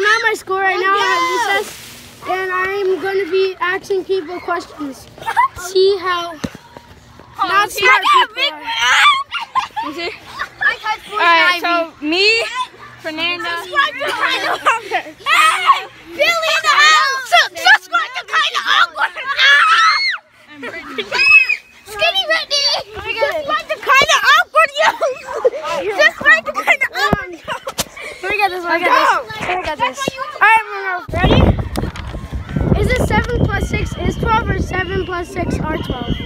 my school right now I at recess, and I'm going to be asking people questions. See how not smart people are. Is it? Alright, so me, Fernanda. 6 is 12 or 7 plus 6 are 12?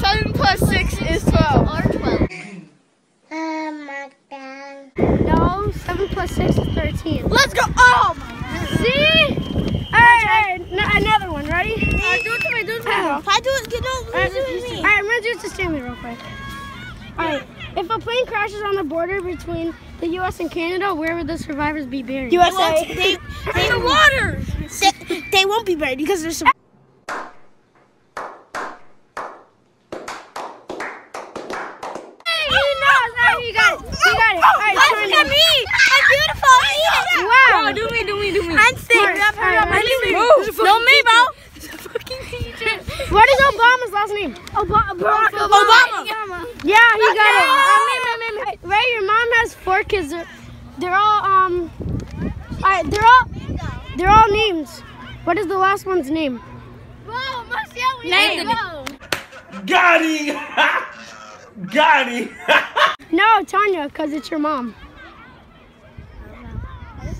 7 plus 6, is 12. Are 12. Oh. No, 7 plus 6 is 13. Let's go! Oh my god. See? Alright, another one. Ready? Uh, do it to me, do it to me. Oh. If I do it, no, right, do it to me. Alright, I'm going to do it to Stanley real quick. Alright, if a plane crashes on the border between the U.S. and Canada, where would the survivors be buried? USA. in the water! They, they won't be buried because there's some. Hey, he knows. All right, you got it. You got it. All right, Look at me. I'm beautiful. Wow. do me, do me, do me. I'm thick. Hurry up, hurry up. I'm thick. Move. Bro. What is Obama's last name? Obama. Obama. Yeah, he got it. Hey, Ray, your mom has four kids. They're, they're all um. All right, they're all they're all names. What is the last one's name? Name. Got him! Got him! No, Tanya, cause it's your mom.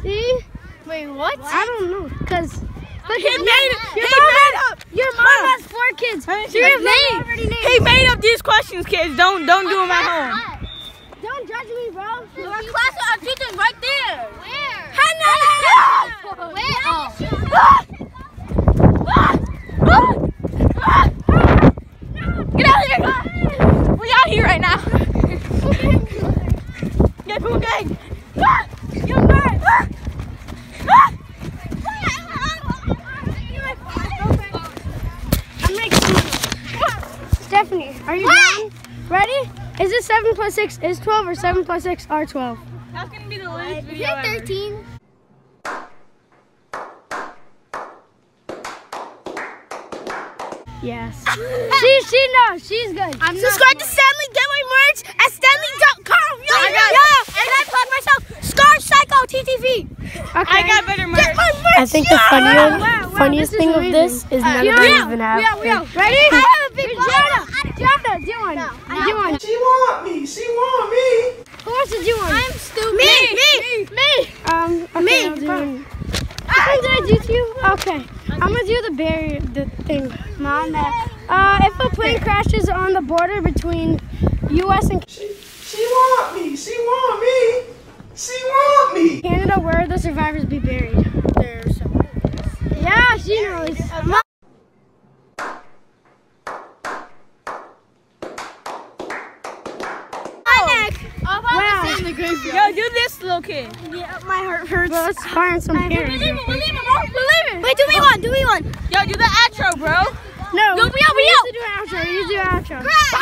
See? Wait, what? I don't know, cause. Look, He your made mom- it. Your He mom made has, up. Your mom Huh. has four kids. Huh? Three of Name. already named. He made up these questions, kids. Don't don't do them at home. Don't judge me, bro. Your class of teachers right there. Where? Hannah! Where? Get out of here. We out here right now. Get cool gang. You're mad. I'm making Stephanie, are you done? Ready? Is it 7 plus 6 is 12 or 7 plus 6 are 12? That's gonna be the last video ever. 13. Yes. she she knows. She's good. I'm Subscribe to Stanley. Get my merch at stanley.com. Yo, I yo, got- yo. And I plug myself. Scar Psycho TTV. Okay. I got better merch. Get my merch. I think the yo. funniest, wow, funniest thing is of this is none Yeah, of them yeah, even have. yeah, yeah. Ready? I have a big Gianna, bottle. Gianna, do one. Do one. She want me! She want me! Who wants to do one? I'm stupid. Me, me, me. Um, okay, Me. I'll do one. Which one did I do to you? Okay. I'm gonna do the barrier, the thing. Mom, uh, if a plane crashes on the border between U.S. and She, she want me! She want me! She want me! Canada, where the survivors be buried? Yeah, she knows. Oh. Oh, wow. Yo, do this, little kid. Yeah, my heart hurts. Well, let's find some parents. Believe it, believe it, bro. Believe it. Wait, do me one. Do me one. Yo, do the outro, bro. No, Yo, we out, we out. to do an outro. You do an outro. Bye,